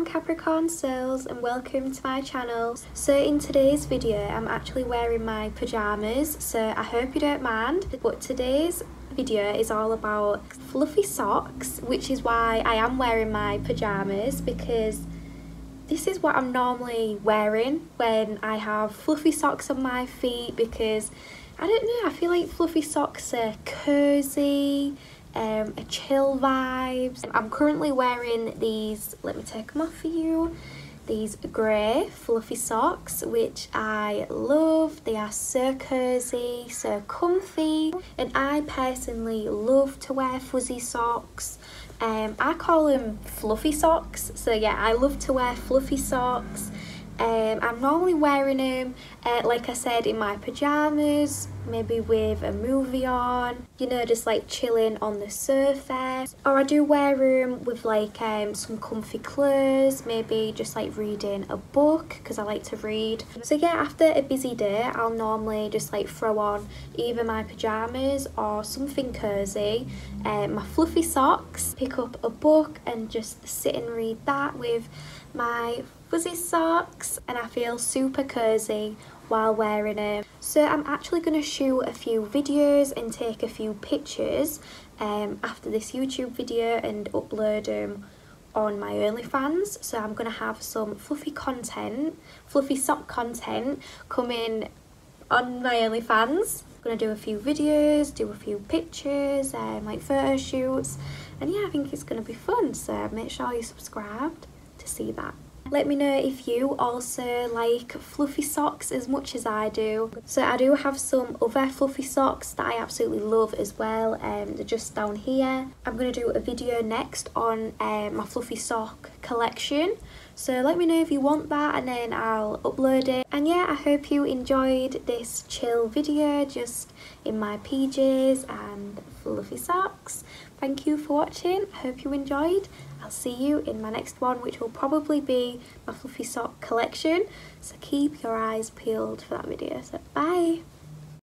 I'm Capricorn Soles and welcome to my channel. So in today's video I'm actually wearing my pyjamas so I hope you don't mind but today's video is all about fluffy socks which is why I am wearing my pyjamas because this is what I'm normally wearing when I have fluffy socks on my feet because I don't know I feel like fluffy socks are cozy um, a chill vibes. I'm currently wearing these, let me take them off for you, these grey fluffy socks which I love. They are so cozy, so comfy and I personally love to wear fuzzy socks. Um, I call them fluffy socks so yeah I love to wear fluffy socks um, I'm normally wearing them, uh, like I said, in my pyjamas, maybe with a movie on, you know, just like chilling on the surface. Or I do wear them with like um, some comfy clothes, maybe just like reading a book because I like to read. So yeah, after a busy day, I'll normally just like throw on either my pyjamas or something cozy, uh, my fluffy socks, pick up a book and just sit and read that with my fuzzy socks and I feel super cozy while wearing them. So I'm actually going to shoot a few videos and take a few pictures um, after this YouTube video and upload them on my OnlyFans. So I'm going to have some fluffy content, fluffy sock content coming on my OnlyFans. I'm going to do a few videos, do a few pictures, um, like photo shoots. And yeah, I think it's going to be fun. So make sure you're subscribed to see that. Let me know if you also like fluffy socks as much as I do. So I do have some other fluffy socks that I absolutely love as well. Um, they're just down here. I'm going to do a video next on um, my fluffy sock collection. So let me know if you want that and then I'll upload it. And yeah, I hope you enjoyed this chill video just in my PJs fluffy socks. Thank you for watching. I hope you enjoyed. I'll see you in my next one, which will probably be my fluffy sock collection. So keep your eyes peeled for that video. So bye!